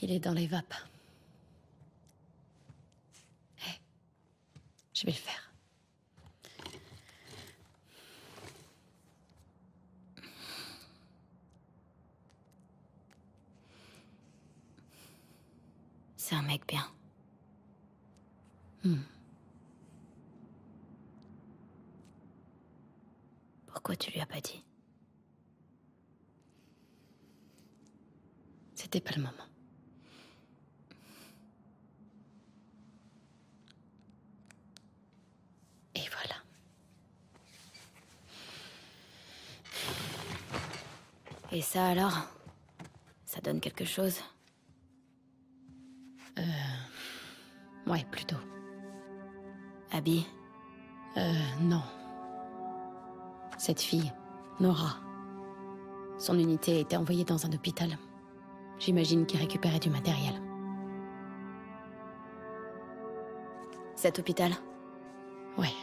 Il est dans les vapes. Hé. Je vais le faire. C'est un mec bien. Pourquoi tu lui as pas dit? C'était pas le moment. Et voilà. Et ça alors? Ça donne quelque chose? Ouais, plutôt. Abby? Euh, non. Cette fille, Nora. Son unité a été envoyée dans un hôpital. J'imagine qu'il récupérait du matériel. Cet hôpital? Ouais.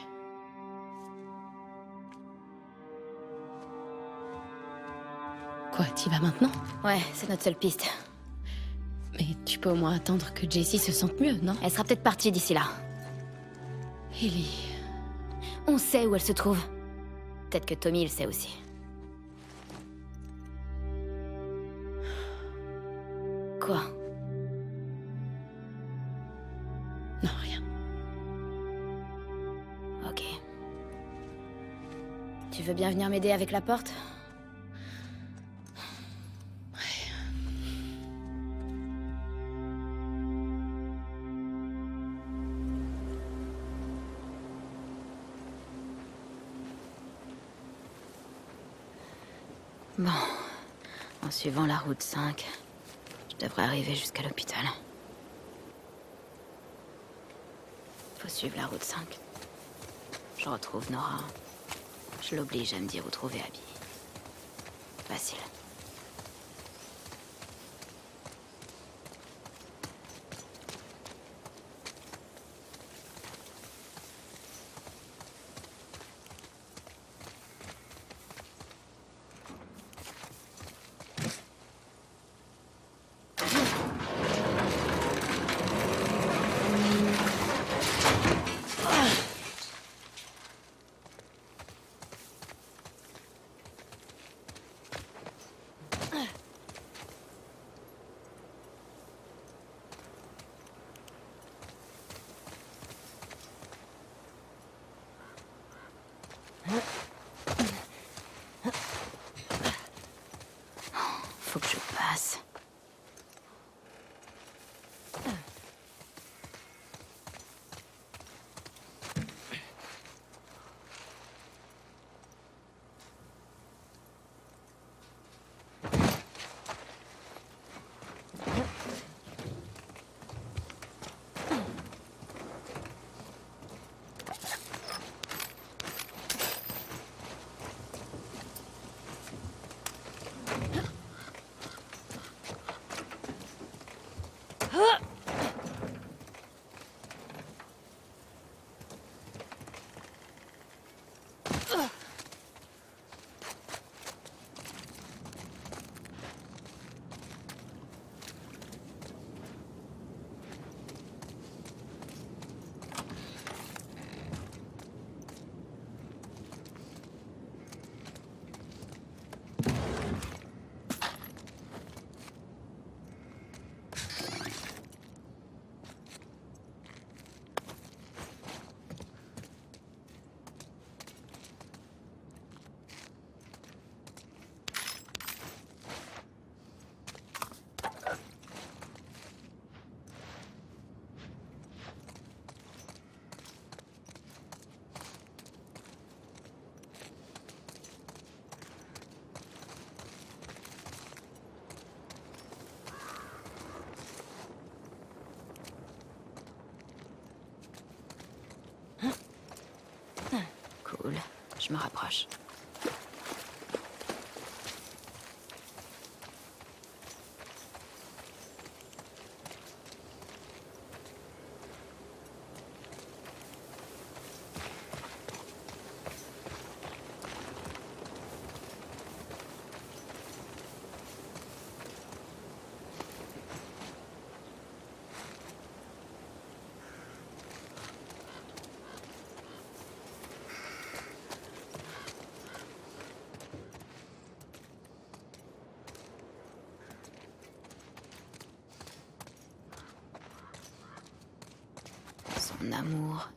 T'y vas maintenant Ouais, c'est notre seule piste. Mais tu peux au moins attendre que Jessie se sente mieux, non? Elle sera peut-être partie d'ici là. Ellie... On sait où elle se trouve. Peut-être que Tommy le sait aussi. Quoi? Non, rien. Ok. Tu veux bien venir m'aider avec la porte? Suivant la route 5, je devrais arriver jusqu'à l'hôpital. Faut suivre la route 5. Je retrouve Nora. Je l'oblige à me dire où trouver Abby. Facile. Faut que je Je me rapproche. Son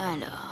Alors,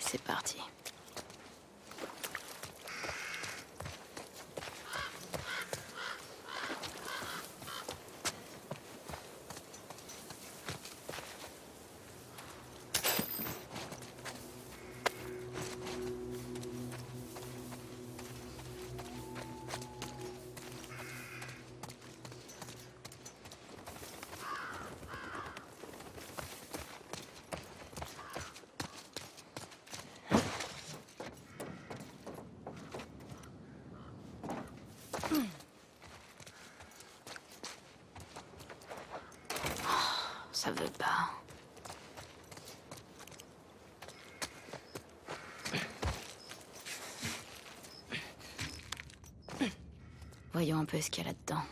c'est parti. Pas. Voyons un peu ce qu'il y a là-dedans.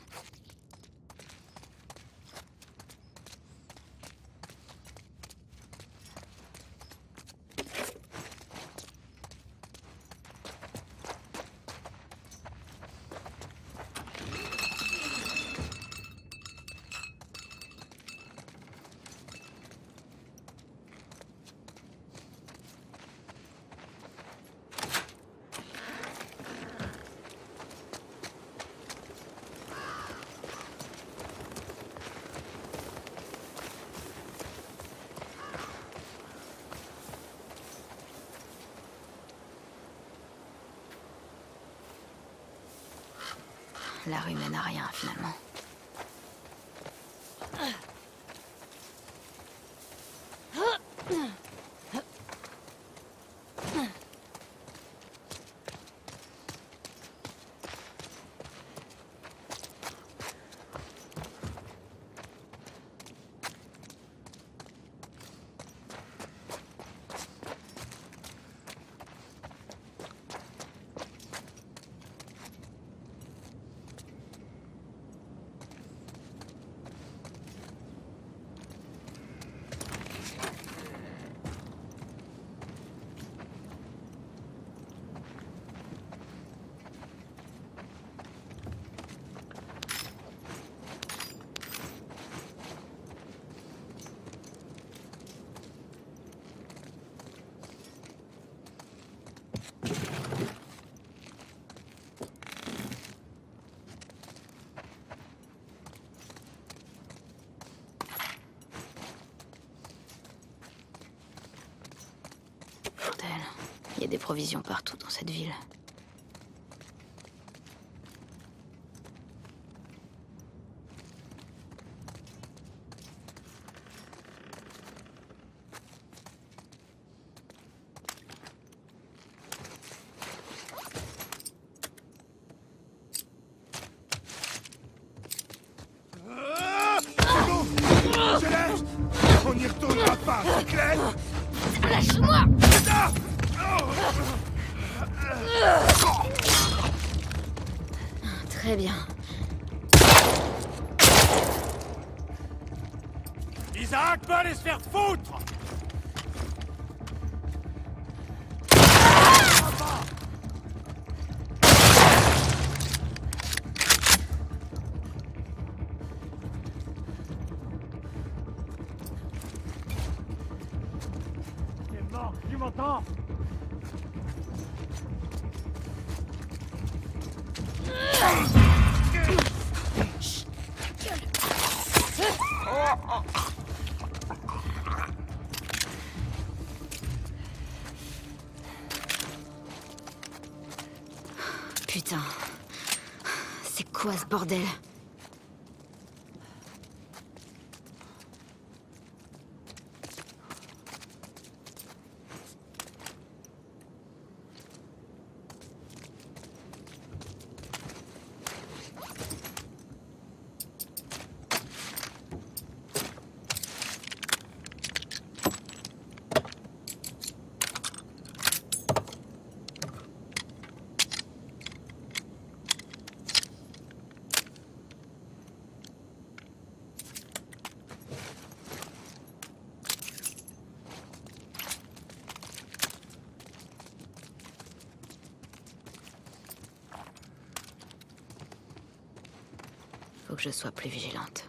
Rien, Il y a des provisions partout dans cette ville. Quoi ce bordel? Que je sois plus vigilante.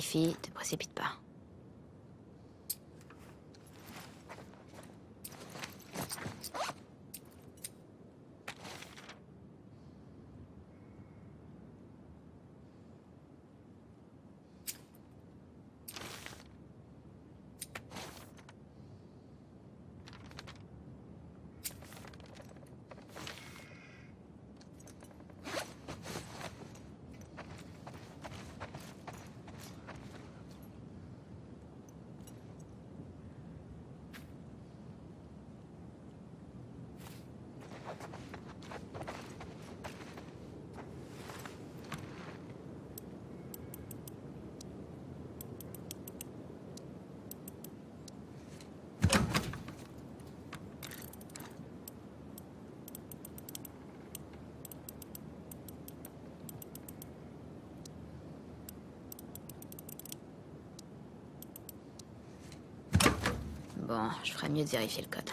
Vérifie, te précipite pas. Bon, je ferais mieux de vérifier le code.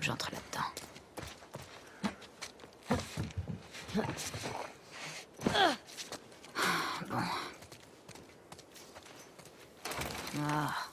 J'entre là-dedans. Bon. Ah.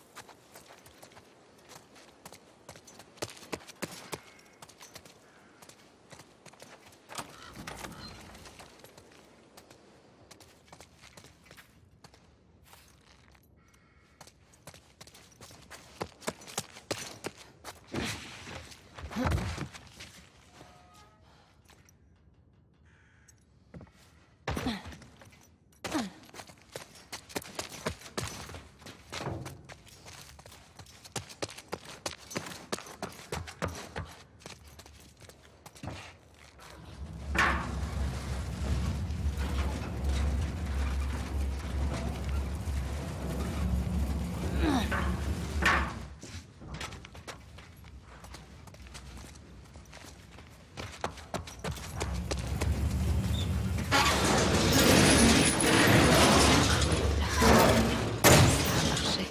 Ça a marché.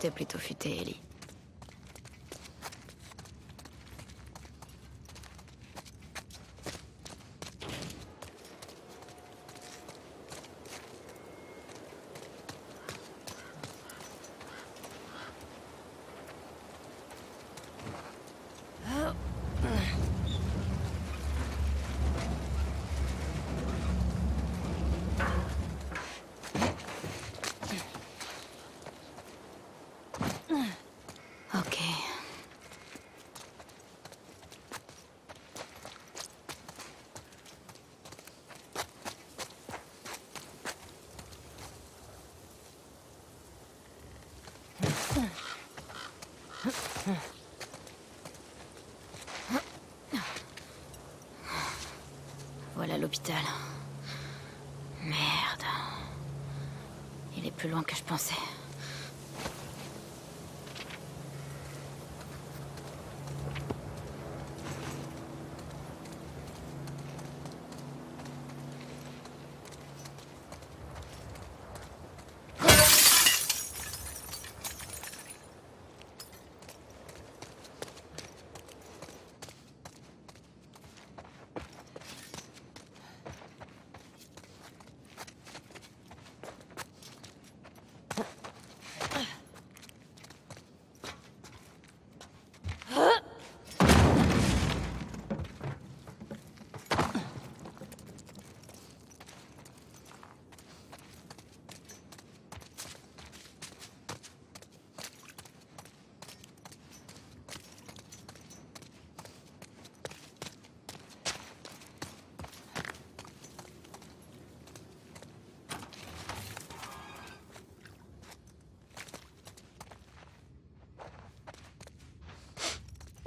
C'était plutôt futé, Ellie. Ok. Voilà l'hôpital. Merde. Il est plus loin que je pensais.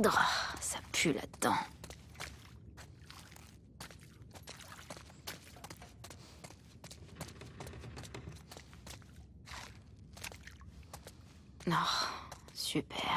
Oh, ça pue là-dedans. Non, super.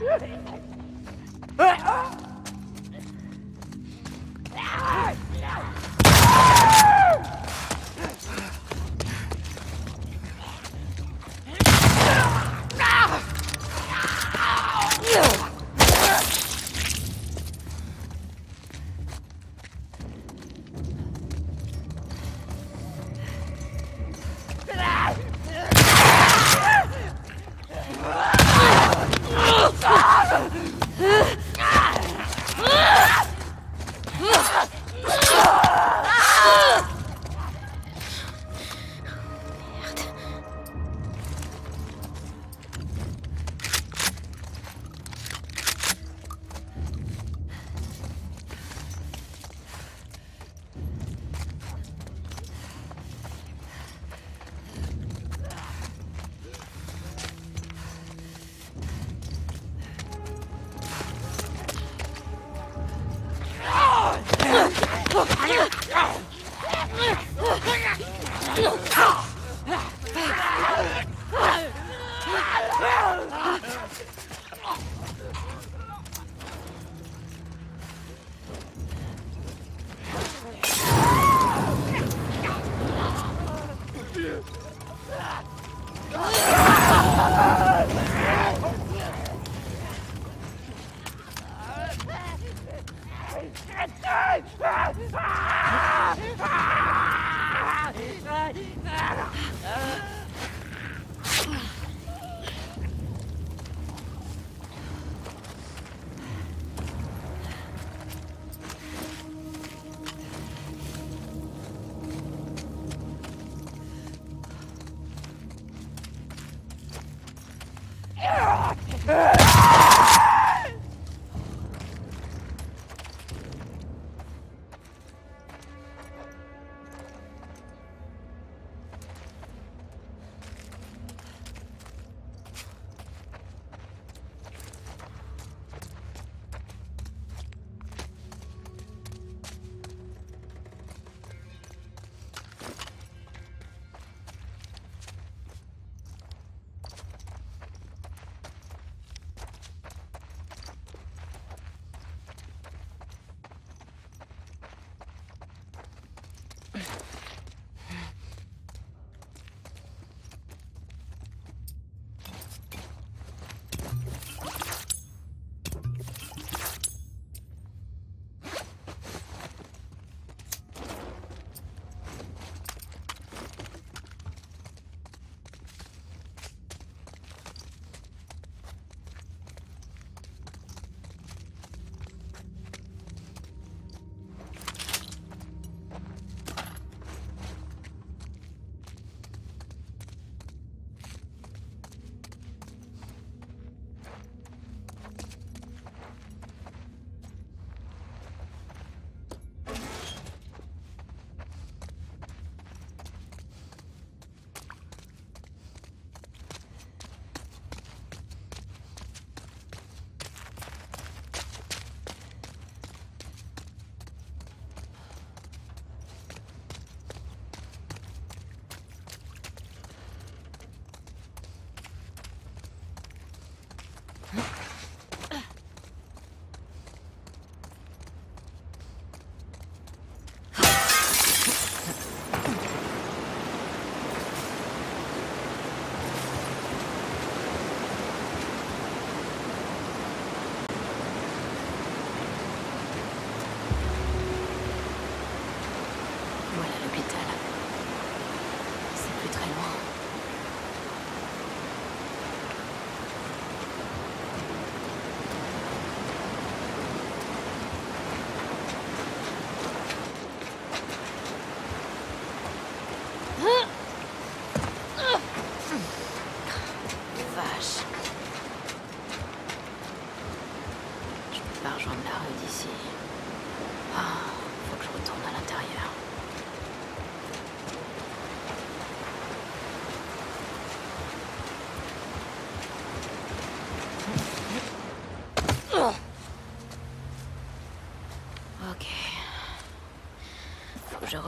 Merde.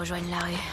Je rejoigne la rue.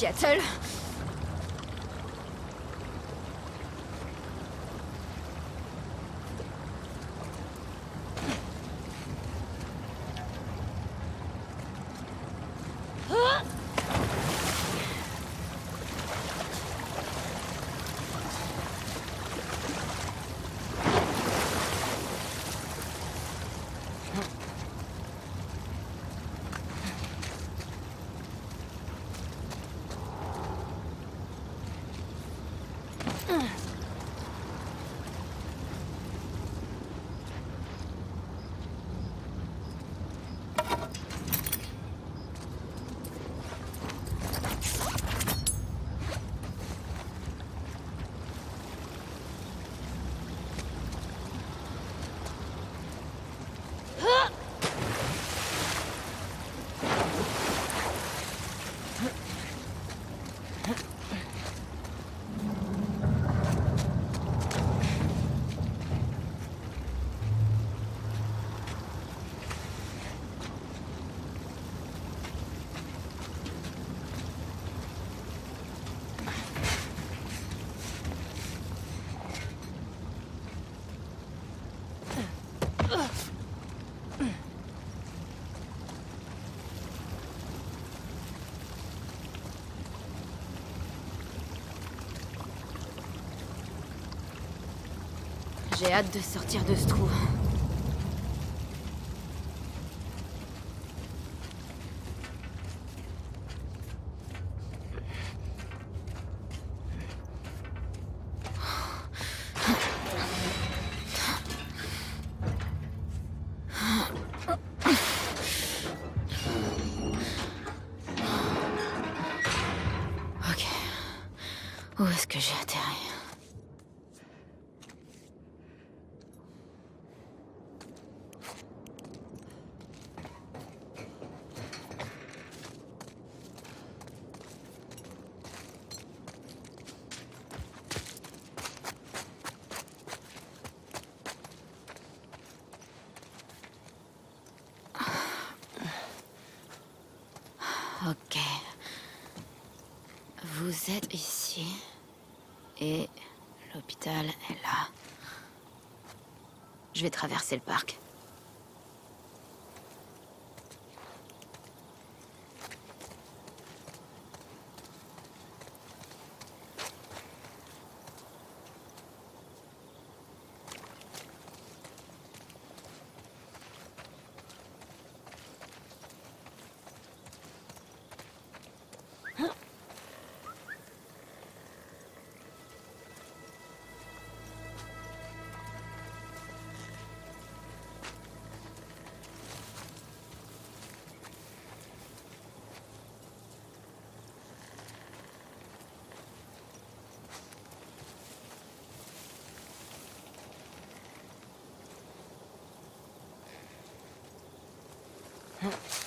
Je J'ai hâte de sortir de ce trou. que j'ai atterri. Ok. Vous êtes ici. Et l'hôpital est là. Je vais traverser le parc. C'est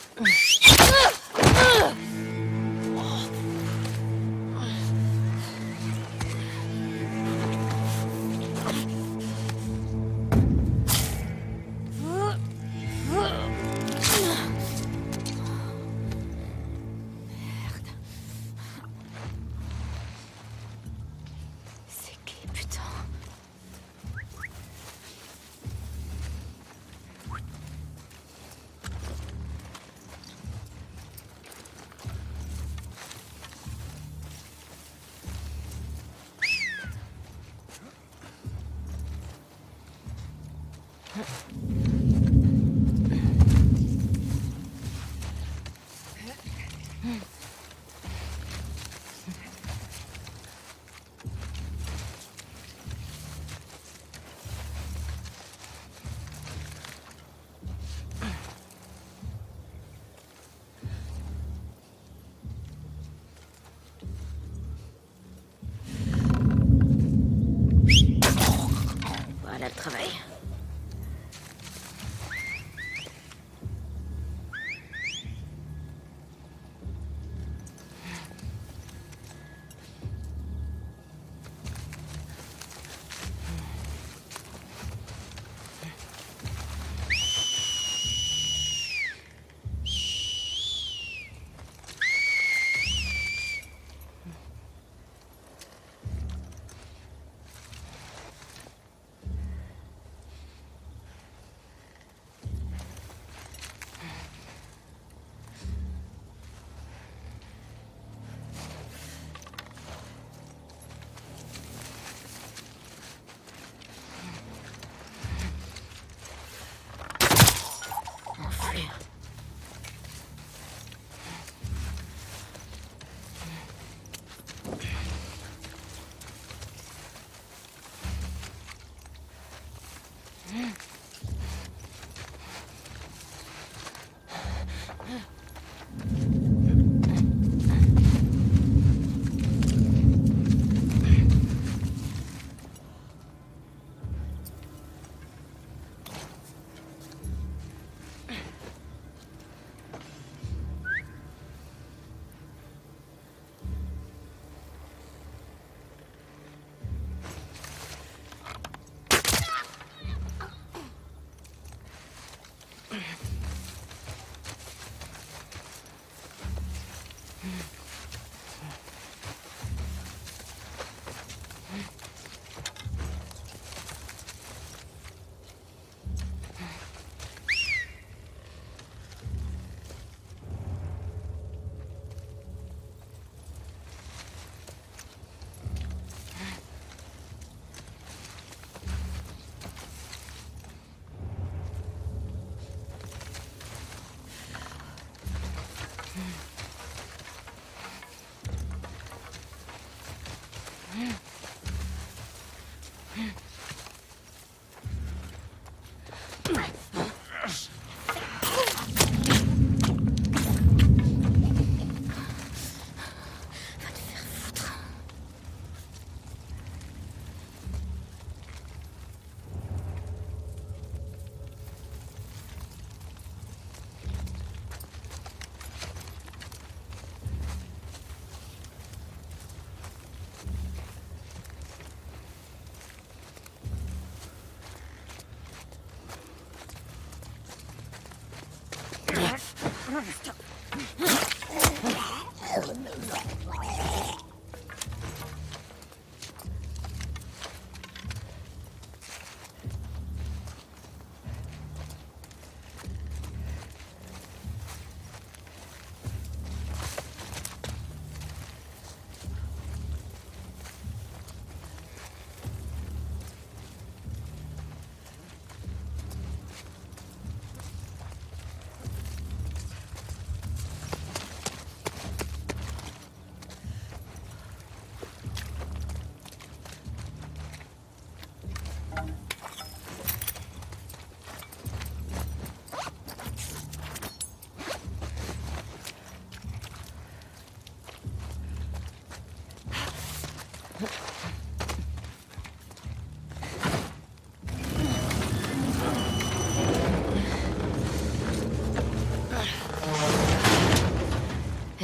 Christ.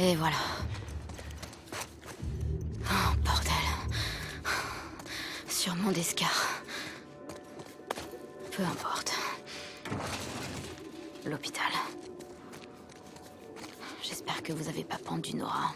Et voilà. Oh, bordel. Sûrement d'escar. Peu importe. L'hôpital. J'espère que vous avez pas pendu Nora.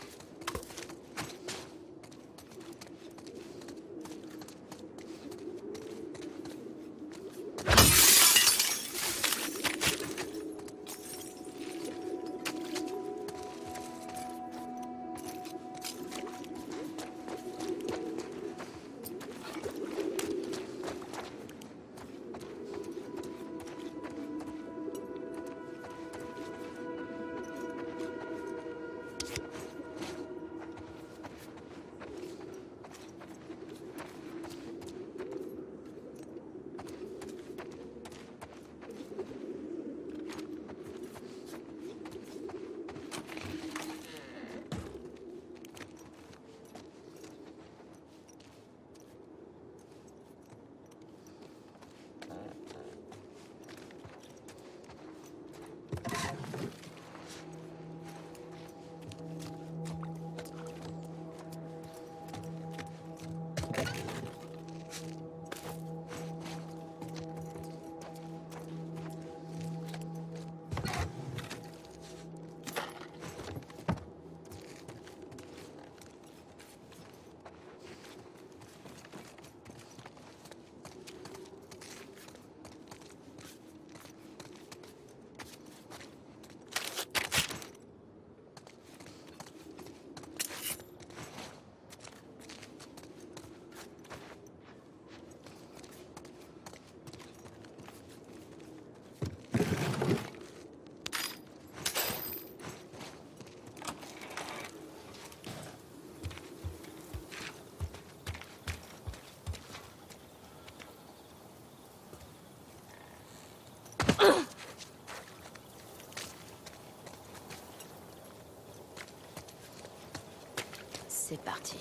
C'est parti.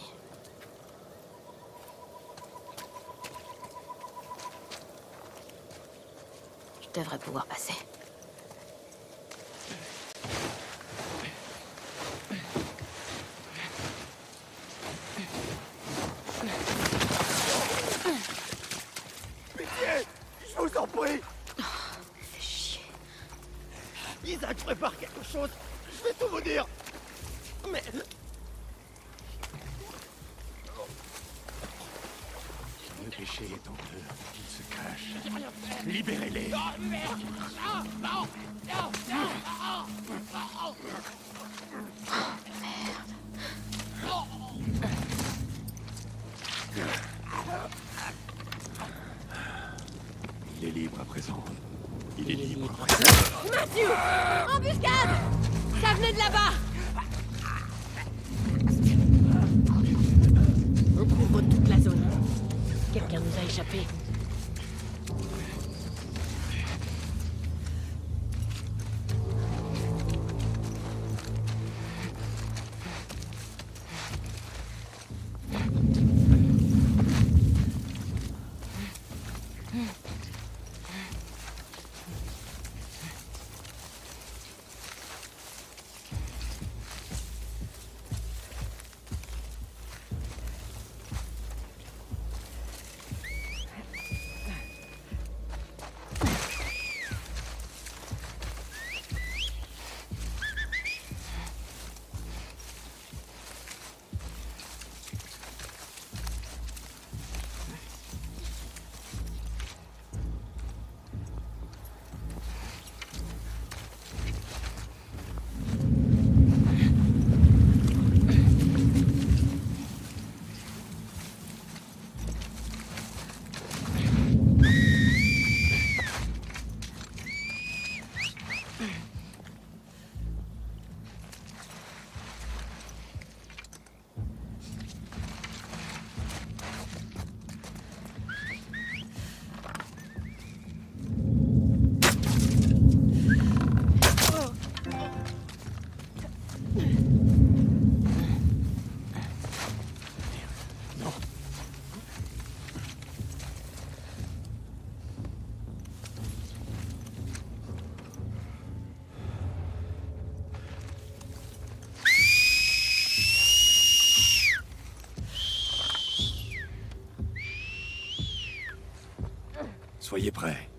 Je devrais pouvoir passer. Pitié Je vous en prie Fais chier. Isaac prépare quelque chose Je vais tout vous dire Mais... Le péché est en eux. Ils se cachent. Libérez-les Il est libre à présent. Il est libre. Mathieu Embuscade Ça venait de là-bas Quelqu'un nous Soyez prêts.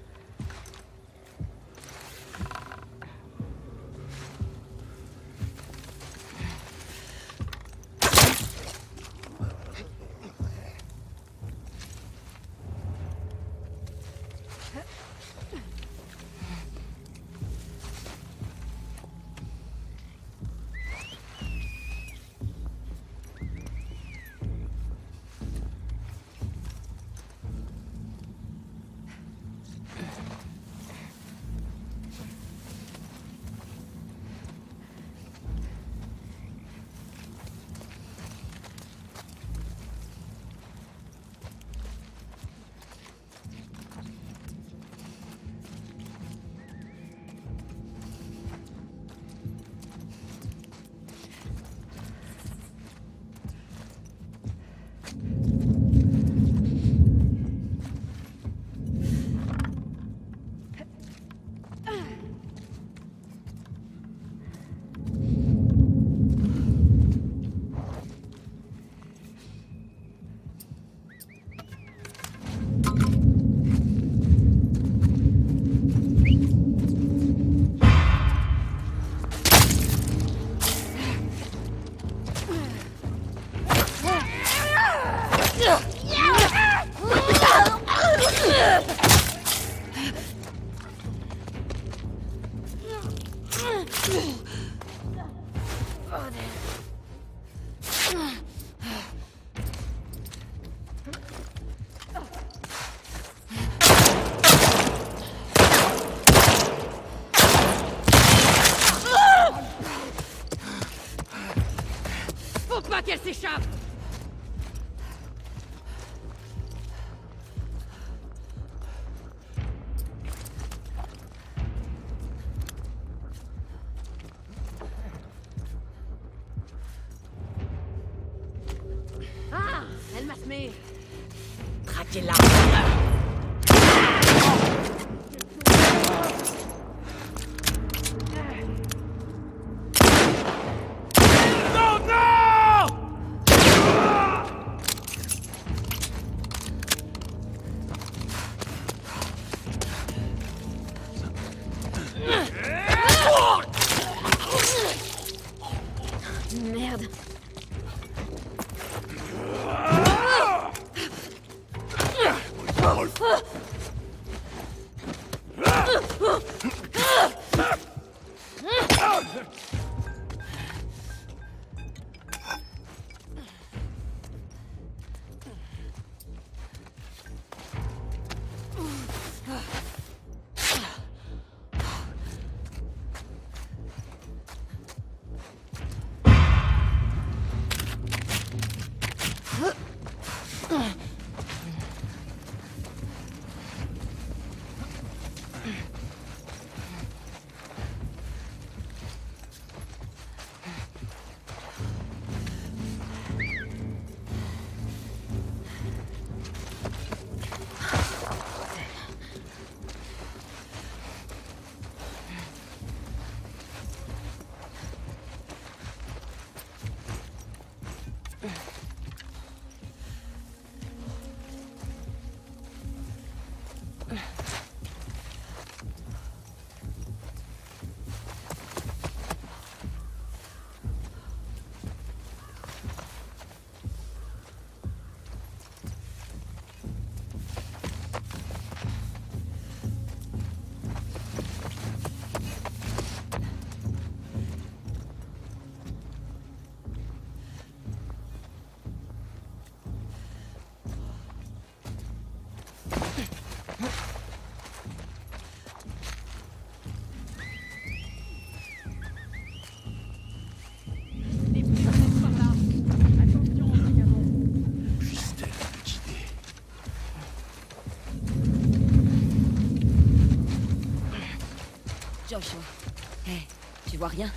Vois rien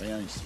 Rien ici.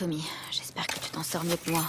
Tommy. J'espère que tu t'en sors mieux que moi.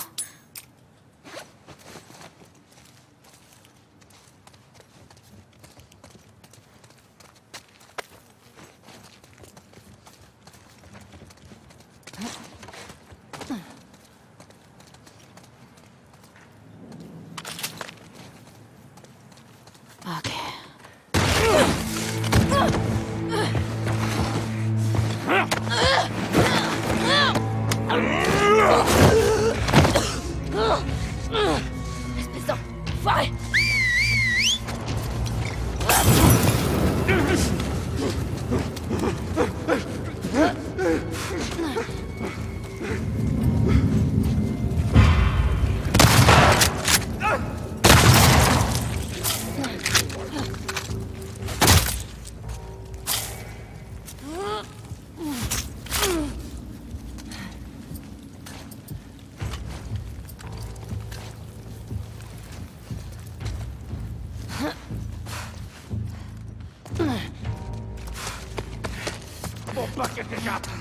up.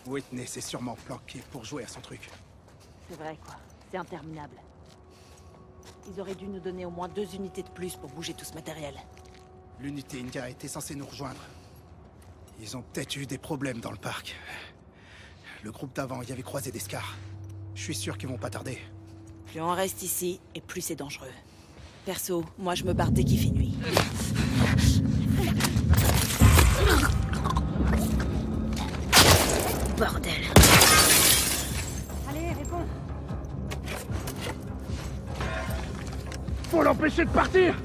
Whitney s'est sûrement planqué pour jouer à son truc. C'est vrai, quoi. C'est interminable. Ils auraient dû nous donner au moins deux unités de plus pour bouger tout ce matériel. L'unité India était censée nous rejoindre. Ils ont peut-être eu des problèmes dans le parc. Le groupe d'avant y avait croisé des scars. Je suis sûr qu'ils vont pas tarder. Plus on reste ici, et plus c'est dangereux. Perso, moi je me barre dès qu'il fait nuit. L'empêcher de partir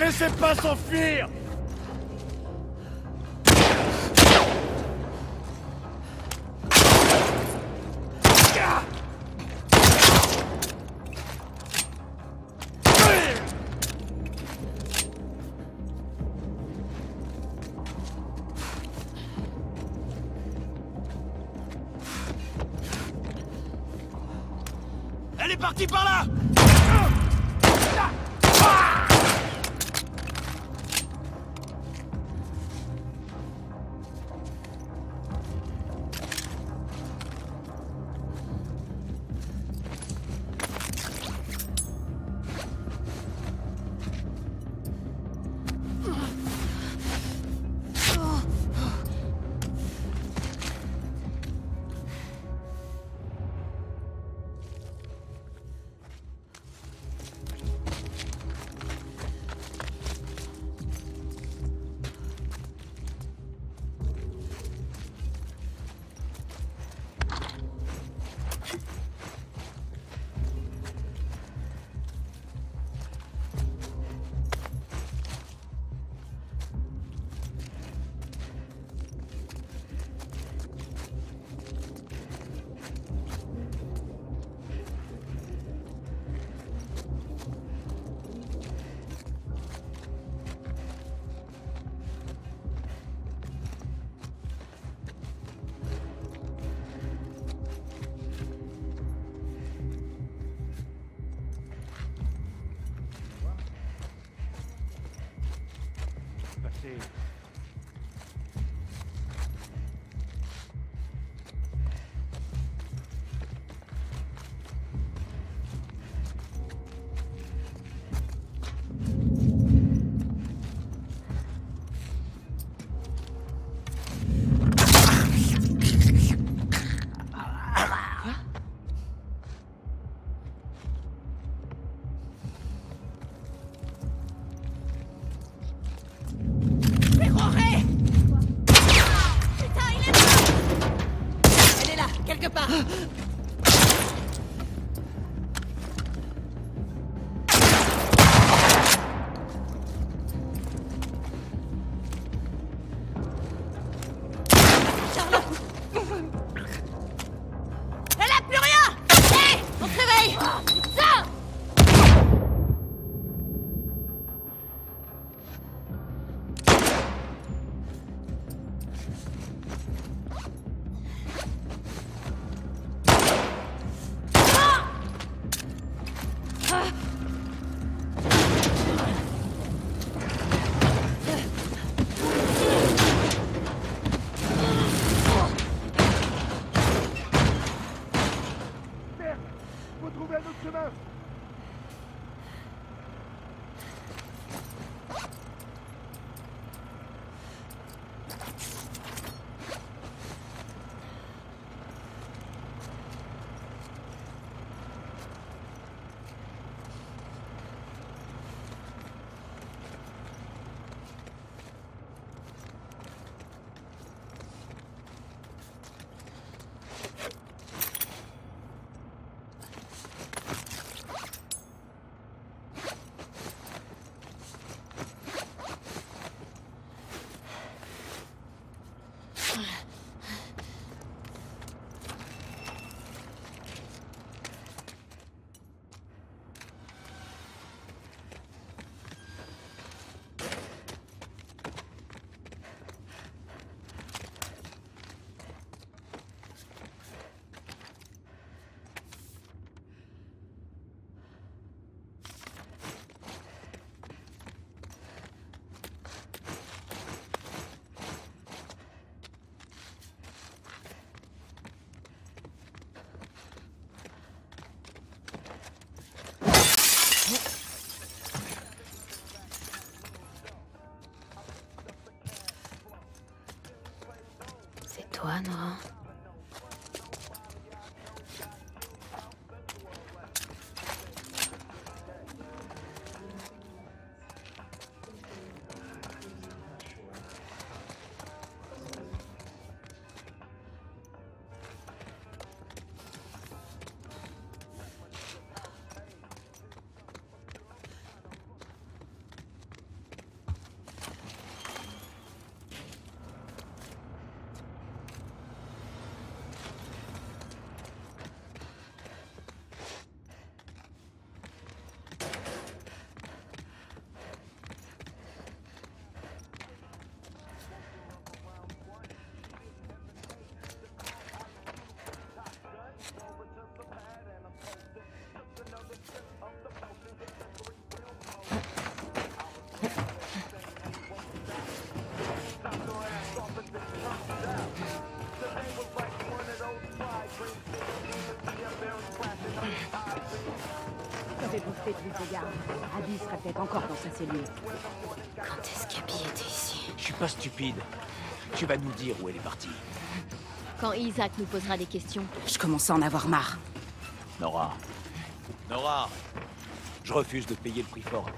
La laissez pas s'enfuir. Elle est partie par là fait plus de garde Abby serait peut-être encore dans sa cellule. Quand est-ce qu'Abby était ici? Je suis pas stupide. Tu vas nous dire où elle est partie. Quand Isaac nous posera des questions. Je commence à en avoir marre. Nora, Nora Je refuse de payer le prix fort.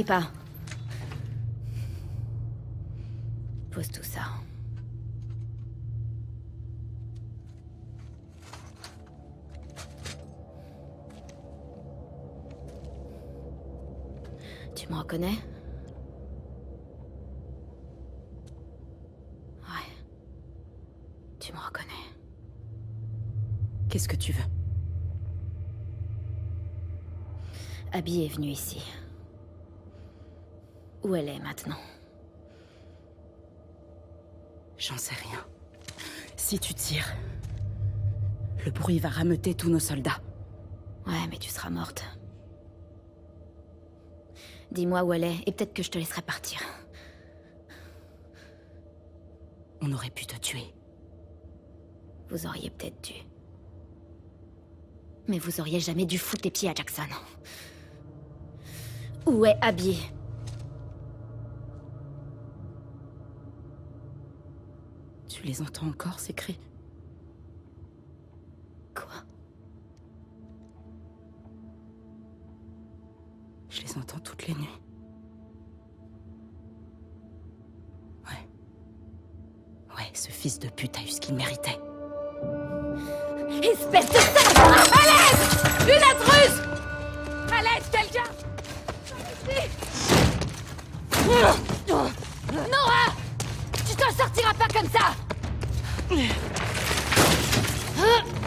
Crie pas. Pose tout ça. Tu me reconnais? Ouais. Tu me reconnais. Qu'est-ce que tu veux? Abby est venue ici. Où elle est maintenant J'en sais rien. Si tu tires, le bruit va rameuter tous nos soldats. Ouais, mais tu seras morte. Dis-moi où elle est, et peut-être que je te laisserai partir. On aurait pu te tuer. Vous auriez peut-être dû. Mais vous auriez jamais dû foutre les pieds à Jackson. Où est Abby? Tu les entends encore, ces cris? Quoi? Je les entends toutes les nuits. Ouais. Ouais, ce fils de pute a eu ce qu'il méritait. Espèce de sale! À l'aide Une intruse! À l'aide, quelqu'un Nora! Tu t'en sortiras pas comme ça あっ!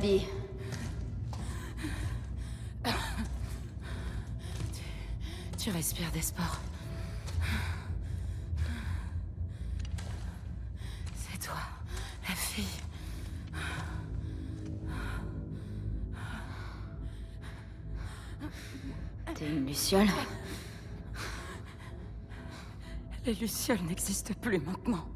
Abby Tu respires d'espoir. C'est toi, la fille. T'es une luciole Les lucioles n'existent plus maintenant.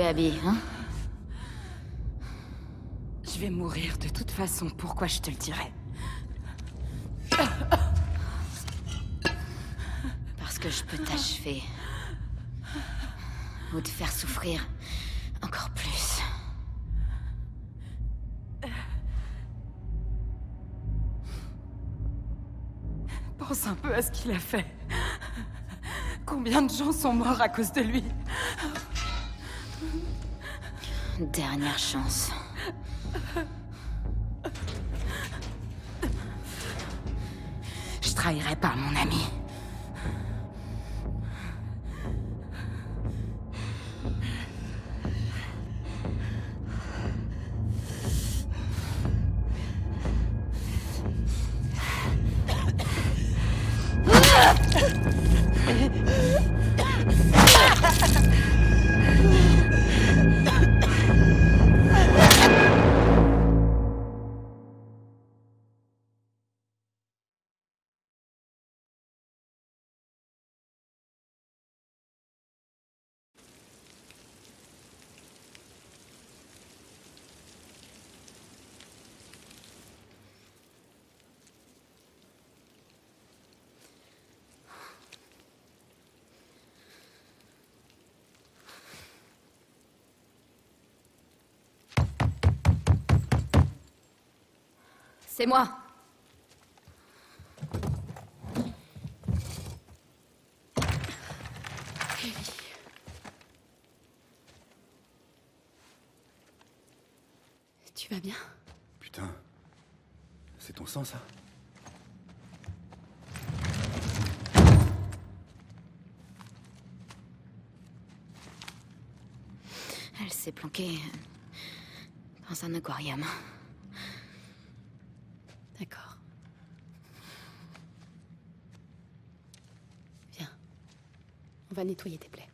Abby, hein Je vais mourir de toute façon, pourquoi je te le dirais Parce que je peux t'achever. Ou te faire souffrir encore plus. Pense un peu à ce qu'il a fait. Combien de gens sont morts à cause de lui? Dernière chance. Je trahirai pas mon ami. C'est moi. Tu vas bien? Putain. C'est ton sang, ça? Elle s'est planquée dans un aquarium. D'accord. Viens. On va nettoyer tes plaies.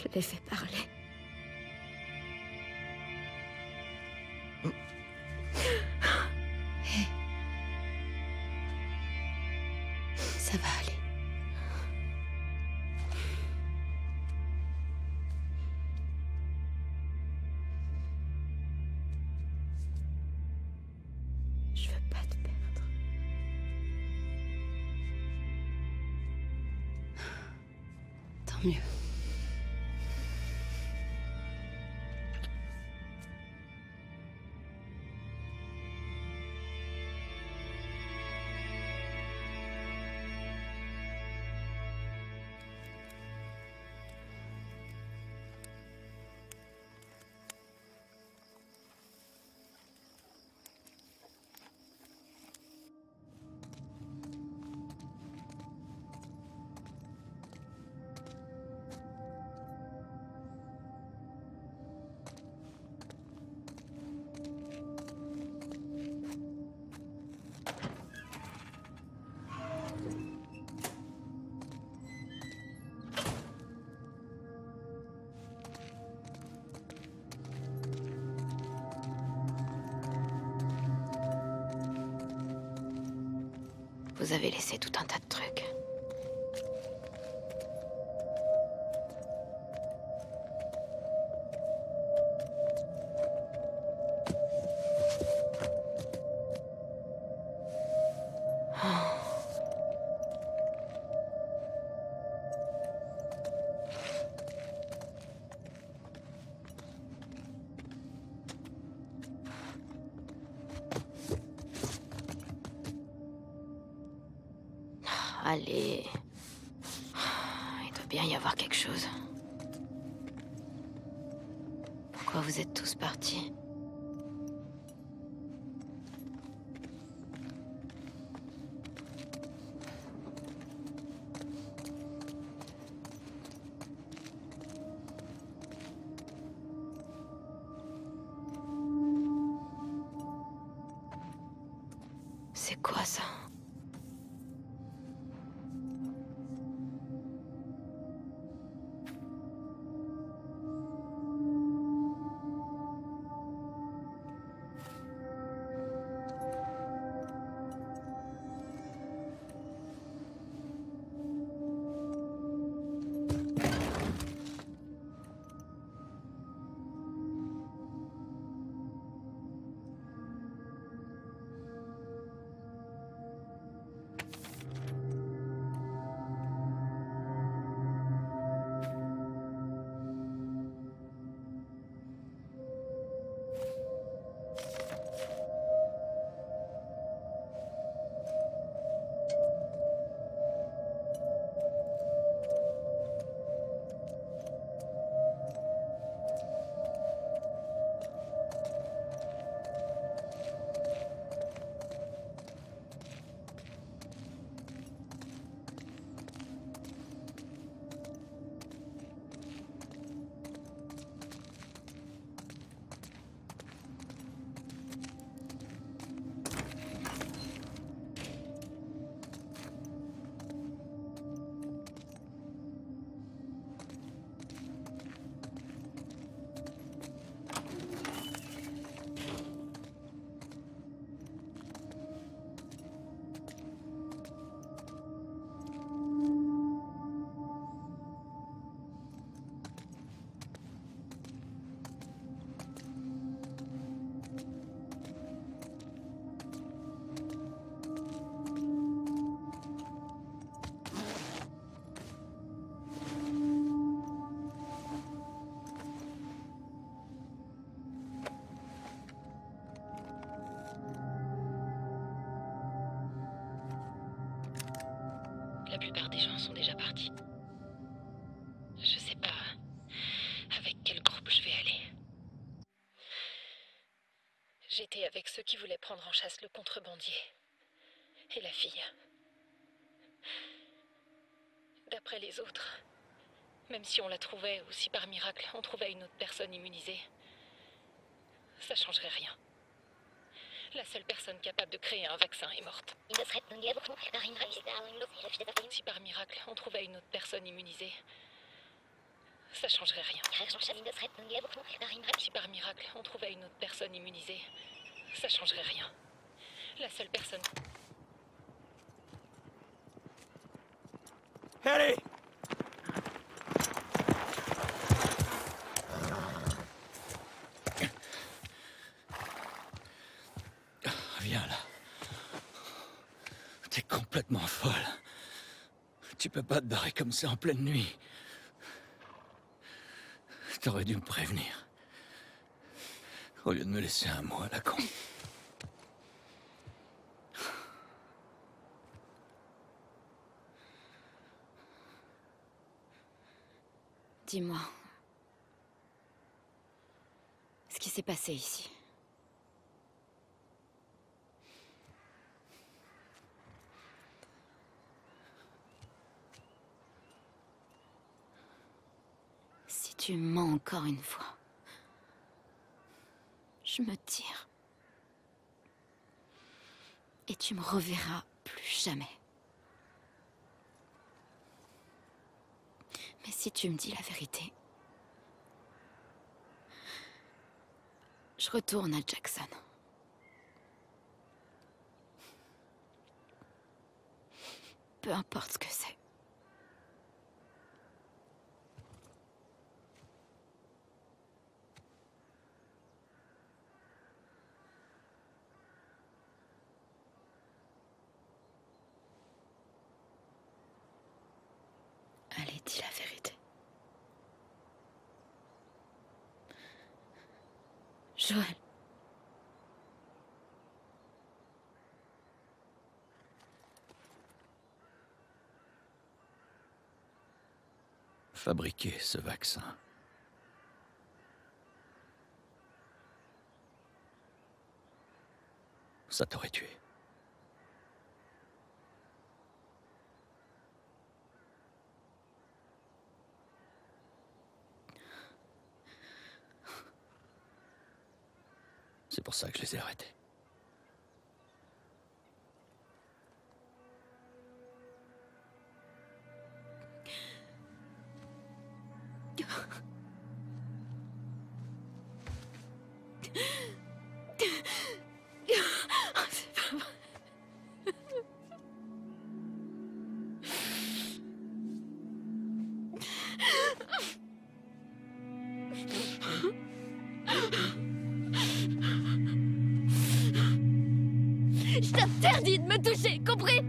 Je l'ai Vous avez laissé tout un tas de trucs. Allez. Il doit bien y avoir quelque chose. Pourquoi vous êtes tous partis? C'est quoi ça? Plupart des gens sont déjà partis. Je sais pas avec quel groupe je vais aller. J'étais avec ceux qui voulaient prendre en chasse le contrebandier. Et la fille. D'après les autres, même si on la trouvait ou si par miracle on trouvait une autre personne immunisée, ça changerait rien. La seule personne capable de créer un vaccin est morte. Si par miracle on trouvait une autre personne immunisée, ça changerait rien. Si par miracle on trouvait une autre personne immunisée, ça changerait rien. La seule personne. Allez Viens là. T'es complètement folle. Tu peux pas te barrer comme ça en pleine nuit. T'aurais dû me prévenir. Au lieu de me laisser un mot à la con. Dis-moi. Ce qui s'est passé ici. Si tu mens une fois, je me tire. Et tu me reverras plus jamais. Mais si tu me dis la vérité, je retourne à Jackson. Peu importe ce que c'est. Allez, dis la vérité. Joël. Fabriquer ce vaccin. Ça t'aurait tué. C'est pour ça que je les ai arrêtés. toucher, compris?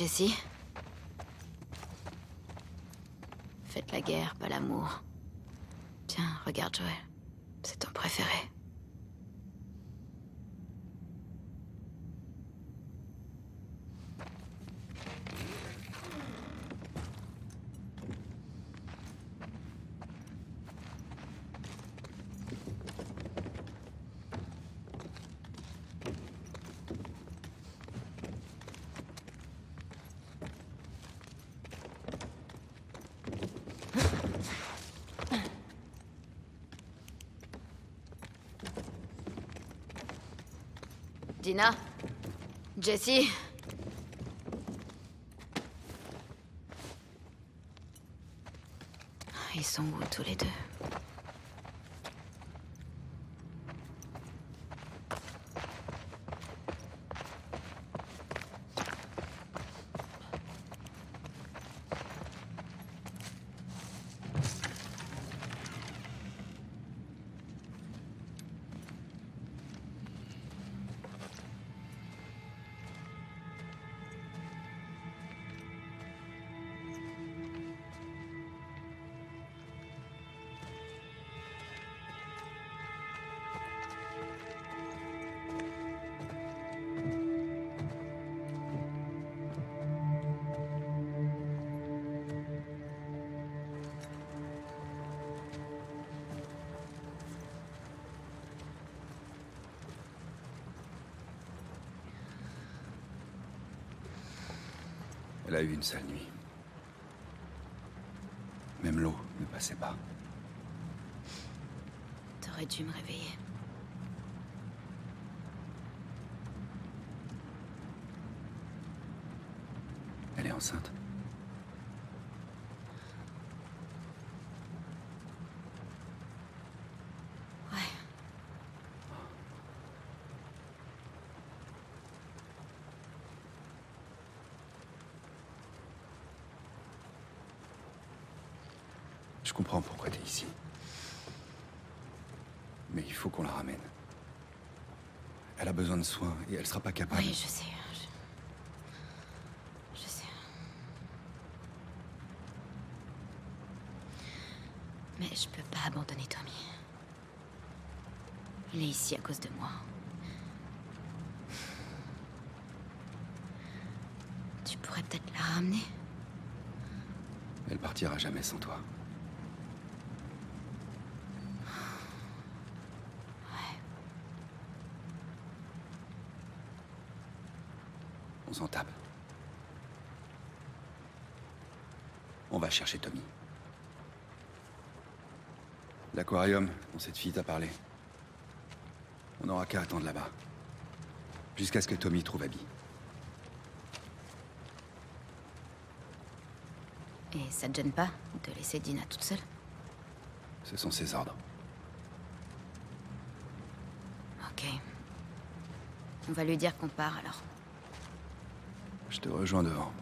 Jessie Faites la guerre, pas l'amour. Tiens, regarde Joël. C'est ton préféré. Dina. Jessie Ils sont où tous les deux? Elle a eu une sale nuit. Même l'eau ne passait pas. T'aurais dû me réveiller. Elle est enceinte. Ouais. Je comprends pourquoi t'es ici. Mais il faut qu'on la ramène. Elle a besoin de soins et elle sera pas capable. Oui, je sais. Je, je sais. Mais je peux pas abandonner Tommy. Il est ici à cause de moi. Tu pourrais peut-être la ramener? Elle partira jamais sans toi. On s'en tape. On va chercher Tommy. L'aquarium dont cette fille t'a parlé. On n'aura qu'à attendre là-bas. Jusqu'à ce que Tommy trouve Abby. Et ça te gêne pas de laisser Dina toute seule? Ce sont ses ordres. Ok. On va lui dire qu'on part alors. Je te rejoins devant.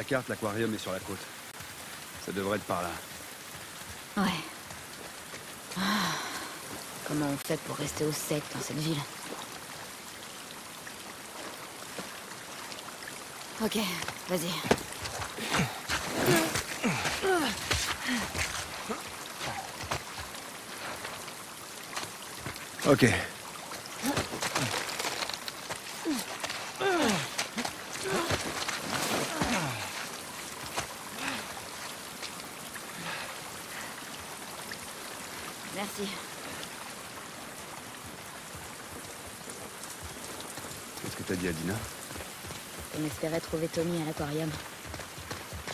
Ta carte, l'aquarium est sur la côte. Ça devrait être par là. Ouais. Ah. Comment on fait pour rester au sec dans cette ville? Ok, vas-y. Ok. Merci. Qu'est-ce que t'as dit à Dina On espérait trouver Tommy à l'aquarium.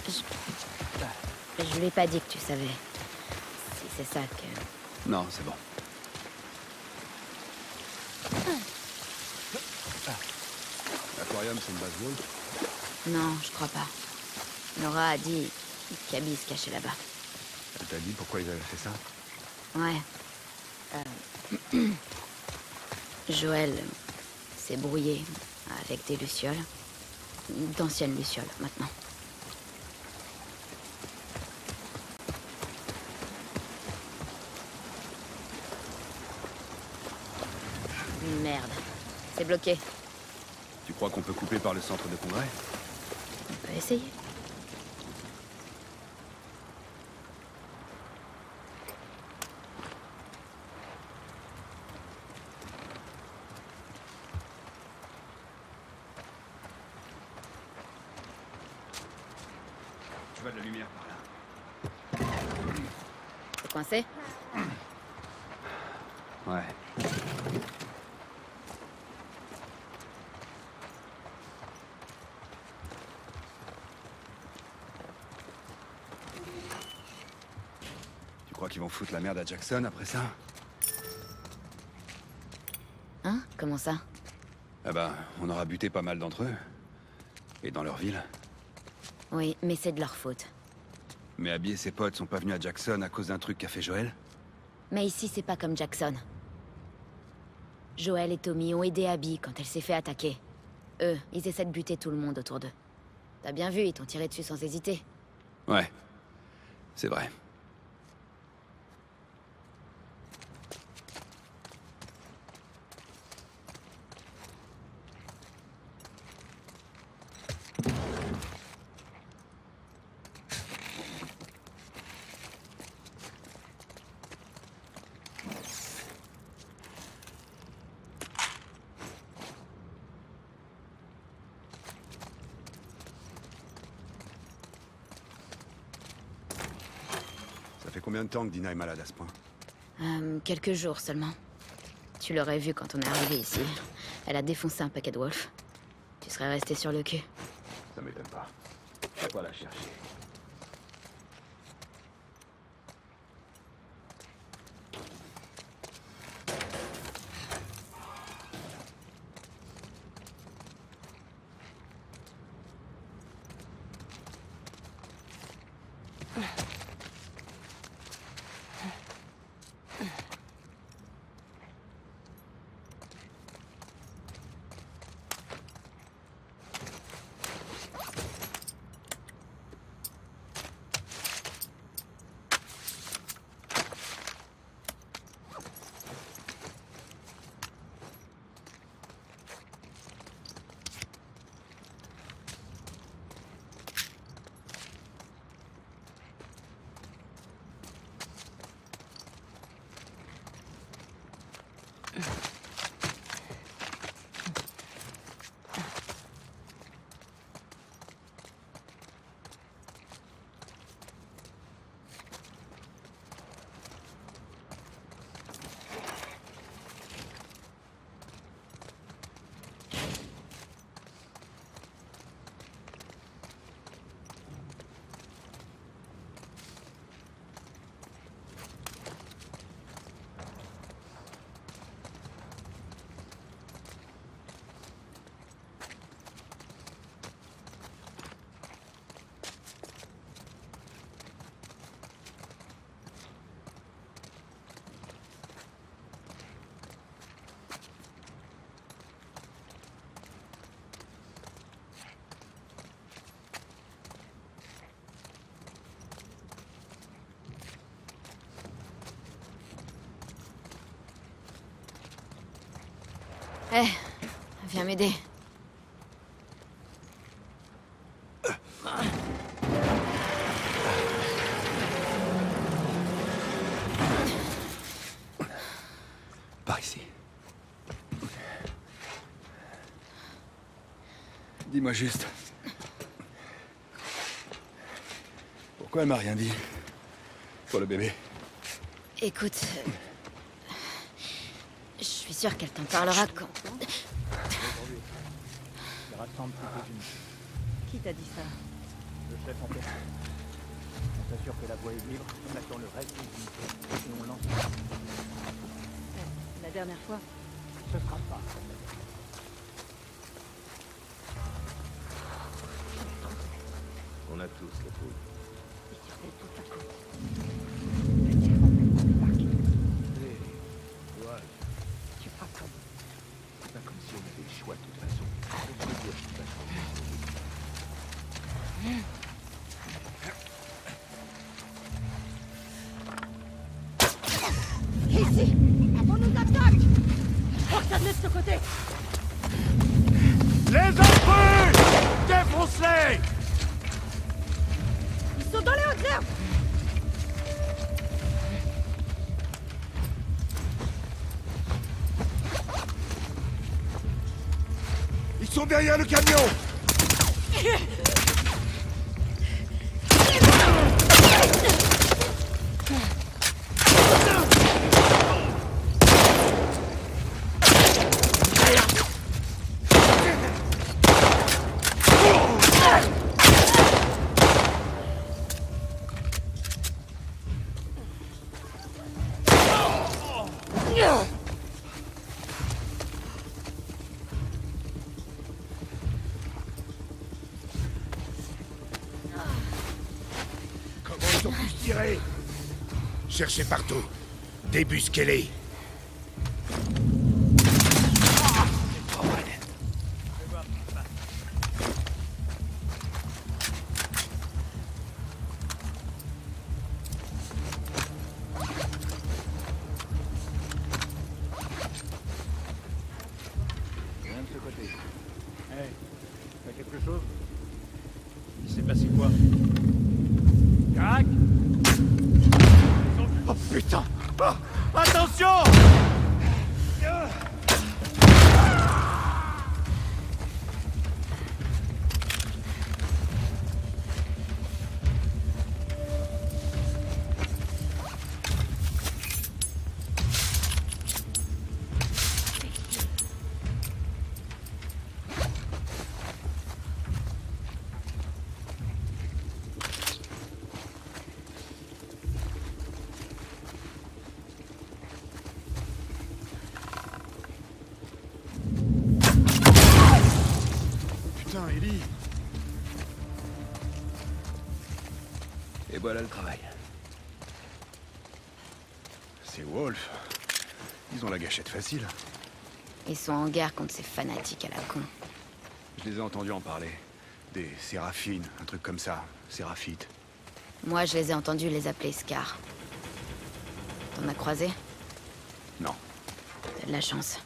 Je... Je lui ai pas dit que tu savais. Si c'est ça que... Non, c'est bon. L'aquarium, c'est une base Wolf Non, je crois pas. Nora a dit qu'Abby se cachait là-bas. Elle t'a dit pourquoi ils avaient fait ça? Ouais. Euh, Joël s'est brouillé avec des lucioles. D'anciennes lucioles, maintenant. Merde. C'est bloqué. Tu crois qu'on peut couper par le centre de congrès? On peut essayer. Tu vois de la lumière par là. C'est coincé Ouais. Tu crois qu'ils vont foutre la merde à Jackson après ça Hein? Comment ça? Eh ben, on aura buté pas mal d'entre eux. Et dans leur ville. Oui, mais c'est de leur faute. Mais Abby et ses potes sont pas venus à Jackson à cause d'un truc qu'a fait Joël? Mais ici, c'est pas comme Jackson. Joël et Tommy ont aidé Abby quand elle s'est fait attaquer. Eux, ils essaient de buter tout le monde autour d'eux. T'as bien vu, ils t'ont tiré dessus sans hésiter. Ouais. C'est vrai. De temps que Dina est malade à ce point Euh, quelques jours seulement. Tu l'aurais vu quand on est arrivé ici. Elle a défoncé un paquet de Wolf. Tu serais resté sur le cul. Ça m'étonne pas. Pas la chercher. Viens m'aider. Par ici. Dis-moi juste. Pourquoi elle m'a rien dit? Pour le bébé. Écoute. euh, Je suis sûre qu'elle t'en parlera quand. Il rassemble toutes les unités. Qui t'a dit ça Le chef en personne. On s'assure que la voie est libre, on attend le reste. Et on lance. La dernière fois Ce sera pas. On a tous la peau. Hé, Faut que ça venait de Cherchez partout. Débusquez-les. Ils ont la gâchette facile. Ils sont en guerre contre ces fanatiques à la con. Je les ai entendus en parler. Des séraphines, un truc comme ça. Séraphites. Moi, je les ai entendus les appeler Scar. T'en as croisé? Non. T'as de la chance.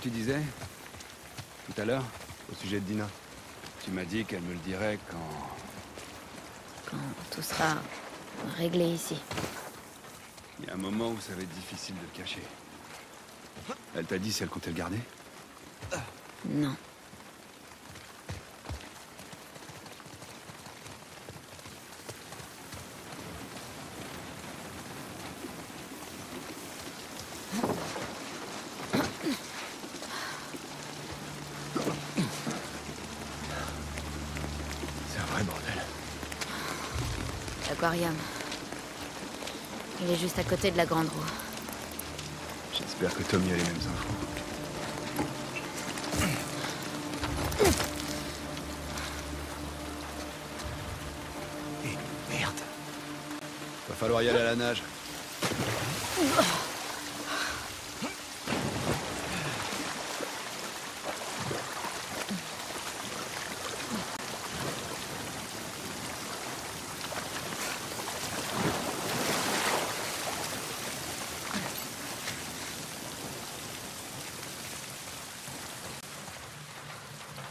Que tu disais Tout à l'heure Au sujet de Dina Tu m'as dit qu'elle me le dirait quand... Quand tout sera réglé ici. Il y a un moment où ça va être difficile de le cacher. Elle t'a dit si elle comptait le garder? Non. C'est un vrai bordel. L'aquarium. Il est juste à côté de la grande roue. J'espère que Tommy a les mêmes infos. Et merde. Va falloir y aller à la nage.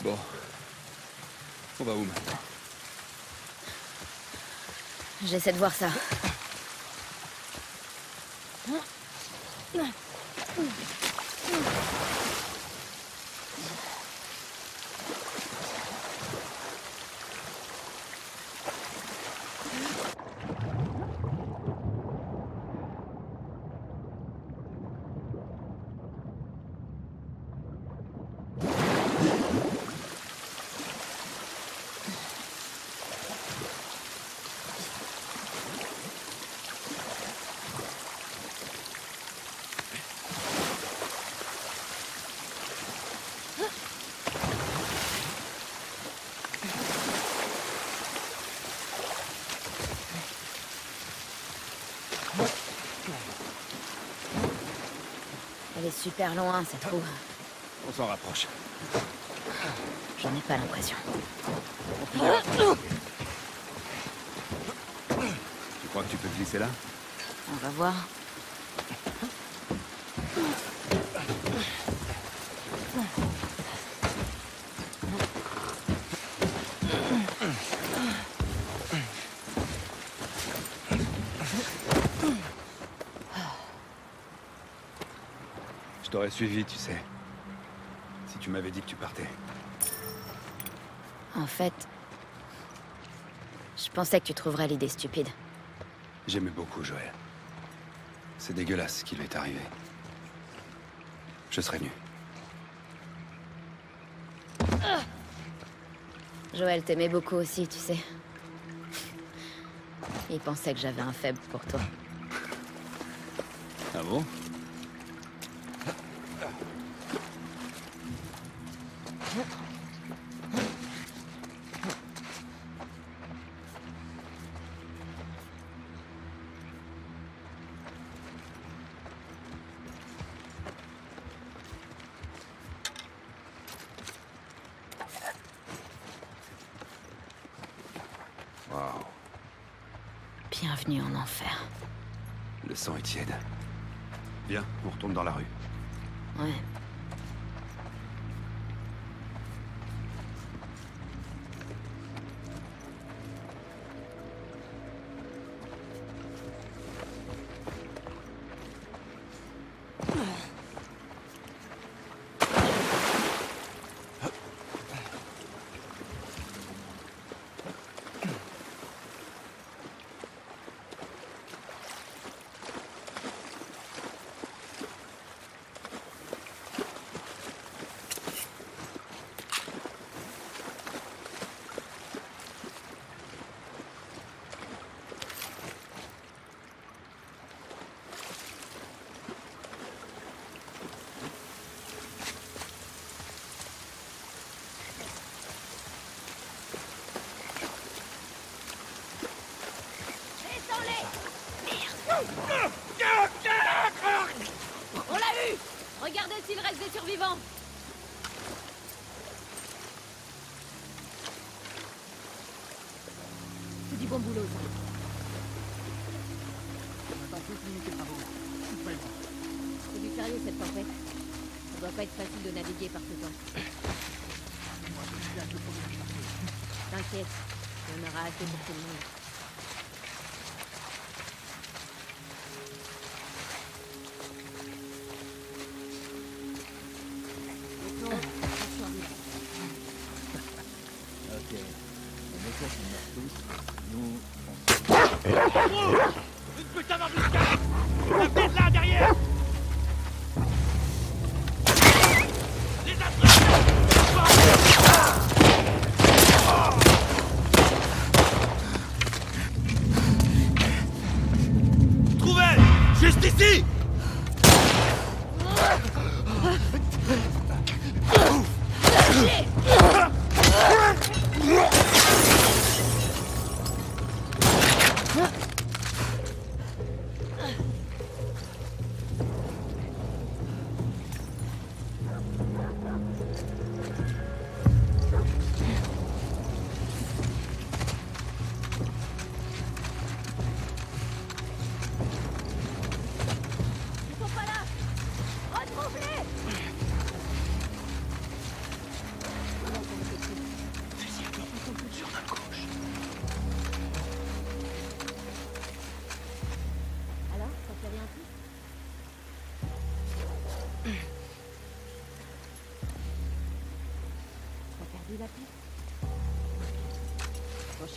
Bon. On va où maintenant J'essaie de voir ça. Elle est super loin, cette trou. On s'en rapproche. J'en ai pas l'impression. Tu crois que tu peux glisser là? On va voir. T'aurais suivi, tu sais. Si tu m'avais dit que tu partais. En fait... Je pensais que tu trouverais l'idée stupide. J'aimais beaucoup Joël. C'est dégueulasse ce qui lui est arrivé. Je serais venu. Joël t'aimait beaucoup aussi, tu sais. Il pensait que j'avais un faible pour toi. Ah bon? Retourne dans la rue. Naviguer par ce temps. T'inquiète, il y en aura assez pour tout le monde.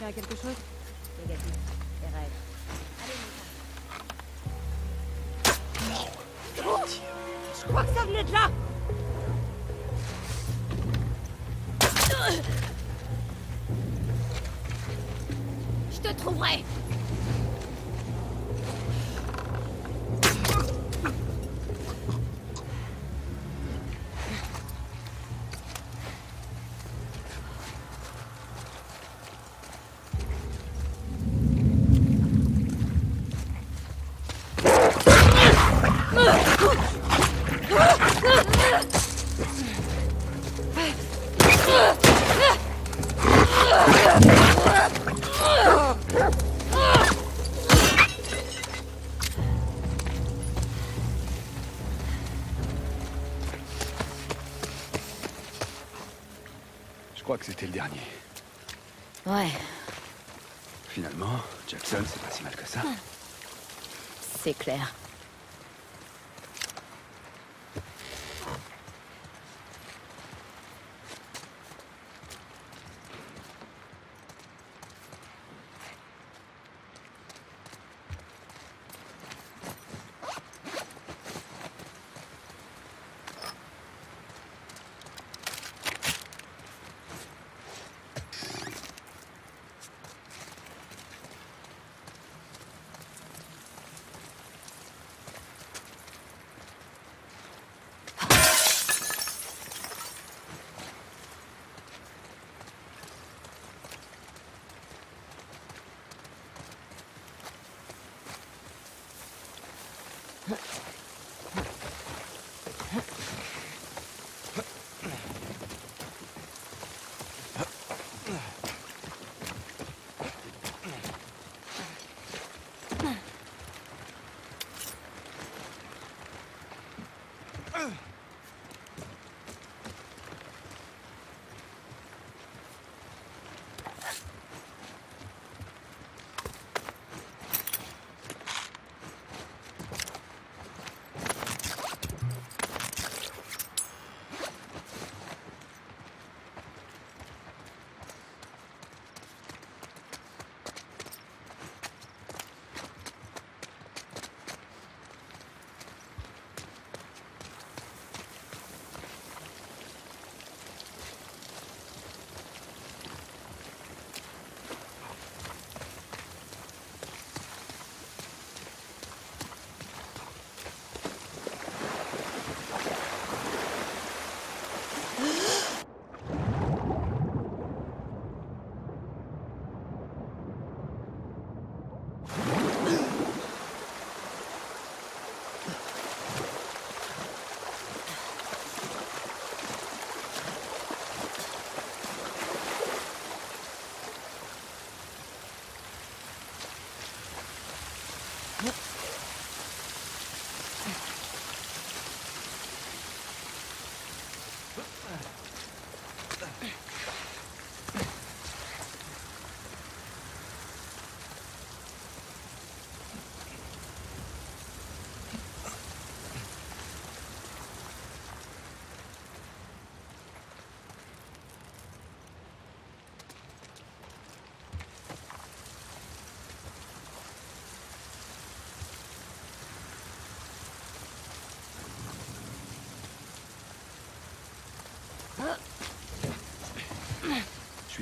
À quelque chose que c'était le dernier. Ouais, Finalement, Jackson, c'est pas si mal que ça. c'est clair.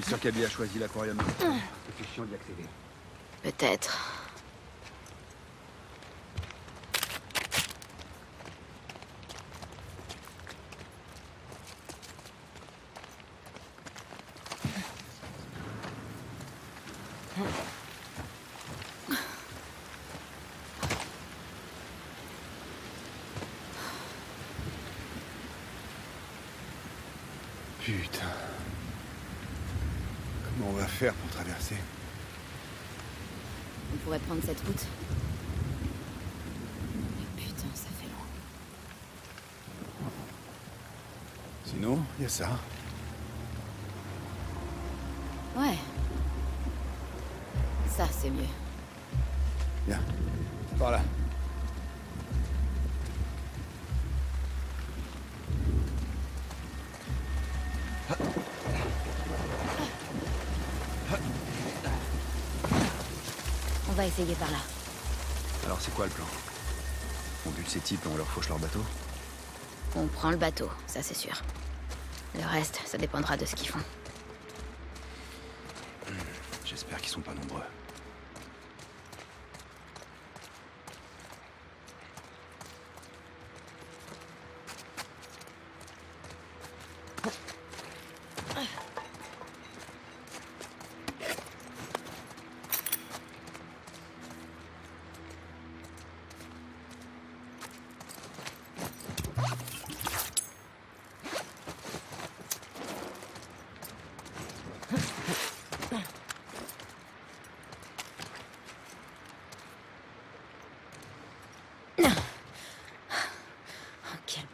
Suis sûr qu'Abby a choisi l'aquarium. C'est chiant d'y accéder. Peut-être. Putain. Comment on va faire On pourrait prendre cette route. Mais putain, ça fait loin. Sinon, il y a ça. Essayer par là. Alors c'est quoi le plan On bute ces types et on leur fauche leur bateau On prend le bateau, ça c'est sûr. Le reste, ça dépendra de ce qu'ils font. J'espère qu'ils sont pas nombreux.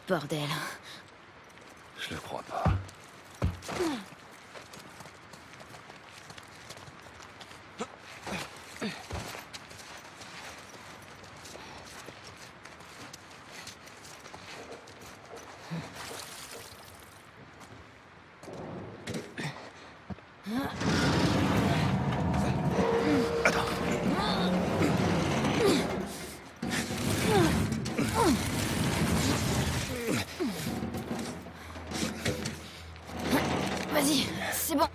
Bordel. Je le crois pas. Vas-y, c'est bon.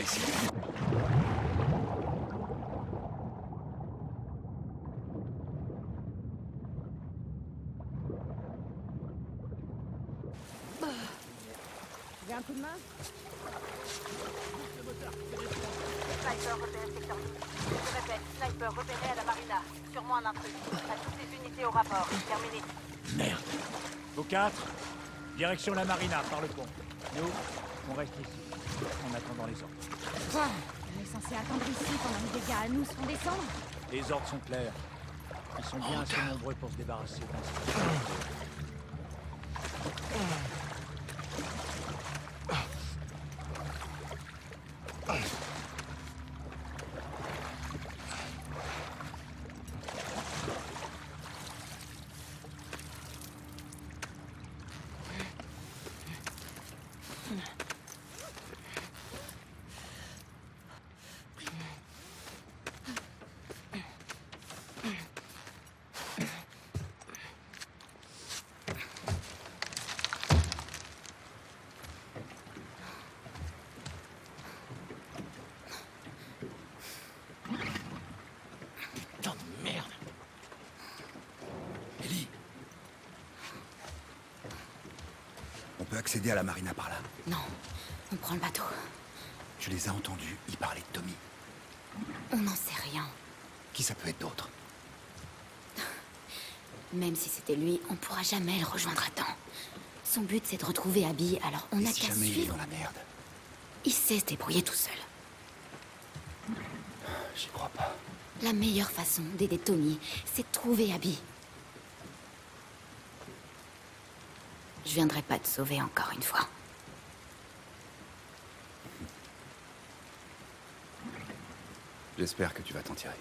Par ici. Veux un coup de main Sniper repéré secteur 10. Je répète, sniper repéré à la marina. Sûrement un intrus. À toutes les unités au rapport. Terminé. Merde. Au 4, direction la marina par le pont. Nous, on reste ici, en attendant les ordres. Quoi On est censé attendre ici pendant que des gars à nous se font descendre Les ordres sont clairs. Ils sont bien assez nombreux pour se débarrasser d'un accéder à la marina par là. Non, on prend le bateau. Tu les as entendus, ils parlaient de Tommy. On n'en sait rien. Qui ça peut être d'autre? Même si c'était lui, on pourra jamais le rejoindre à temps. Son but, c'est de retrouver Abby, alors on n'a si qu'à jamais il est suivre. dans la merde? Il sait se débrouiller tout seul. J'y crois pas. La meilleure façon d'aider Tommy, c'est de trouver Abby. Je viendrai pas te sauver encore une fois. J'espère que tu vas t'en tirer.